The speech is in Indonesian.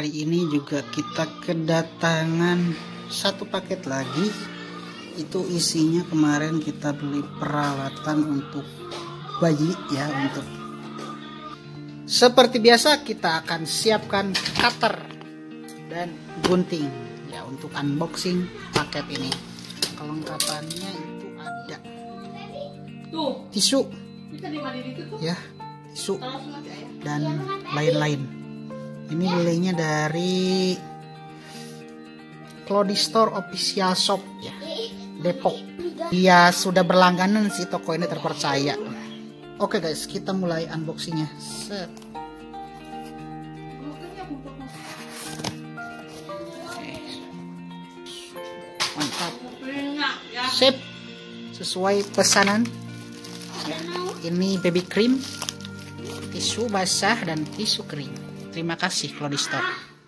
Hari ini juga kita kedatangan satu paket lagi. Itu isinya kemarin kita beli peralatan untuk bayi ya untuk seperti biasa kita akan siapkan cutter dan gunting ya untuk unboxing paket ini. Kelengkapannya itu ada Tuh, tisu kita di mana itu tuh? ya, tisu ya. dan lain-lain. Ini belinya dari Clody Store Official Shop ya, Depok. Dia sudah berlangganan sih toko ini terpercaya. Oke guys, kita mulai unboxingnya. Set. Mantap. Sip. Sesuai pesanan. Ini baby cream, tisu basah dan tisu kering. Terima kasih Clody Store.